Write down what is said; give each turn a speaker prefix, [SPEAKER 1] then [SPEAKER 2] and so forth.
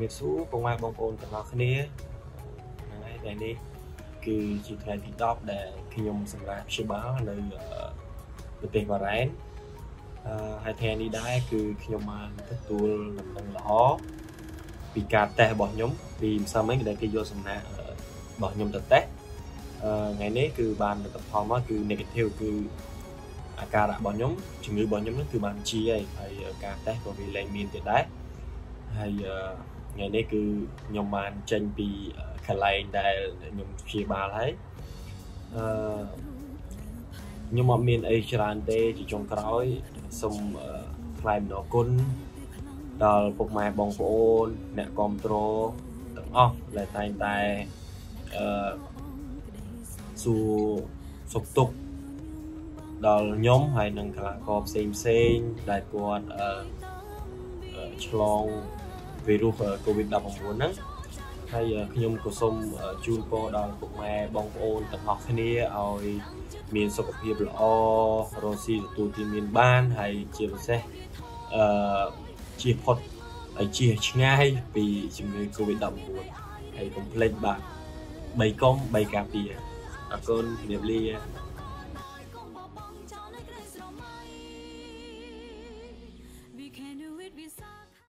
[SPEAKER 1] រាបសួរពុកម៉ែបងប្អូនទាំងអស់គ្នាហ្នឹងហើយថ្ងៃនេះគឺជាថ្ងៃទី10ដែលខ្ញុំសម្រាប់ព្យាបាលនៅប្រទេសបារ៉ែនអឺហើយថ្ងៃនេះដែរគឺខ្ញុំបានទទួលដំណឹងល្អពីការតេស្តរបស់ខ្ញុំពីម្សិលមិញដែលគេយកសំណាក់របស់ខ្ញុំទៅតេស្តអឺថ្ងៃនេះគឺបានលទ្ធផលមកគឺ negative គឺអាការៈរបស់ខ្ញុំជំងឺរបស់ខ្ញុំហ្នឹងគឺបានជាហើយហើយការតេស្តក៏វាលែងមានទៀតដែរហើយ ថ្ងៃនេះគឺខ្ញុំបានចេញពីកន្លែងដែលខ្ញុំព្យាបាលហើយអឺខ្ញុំអត់មានអីច្រើនទេជាចុងក្រោយសូមថ្លែងអំណរគុណដល់ពុកម៉ែបងប្អូន អ្នកគ្រប់គ្រងទាំងអស់ដែលតែងតែអឺសួរសុខទុក្ខដល់ខ្ញុំហើយនិងកីឡាករផ្សេងផ្សេងដែលគាត់អឺឆ្លង វីរុស COVID-19 ហ្នឹងហើយខ្ញុំក៏សូមជូនពរដល់ពុកម៉ែបងប្អូនទាំងអស់គ្នាឲ្យមានសុខភាពល្អរស់ស៊ីទទួលទានមានបានហើយជាពិសេសអឺជៀសផុតហើយជៀសឆ្ងាយពីជំងឺ COVID-19 ហើយកុំភ្លេចបាទ3កុំ3ការពារអរគុណជំរាបលា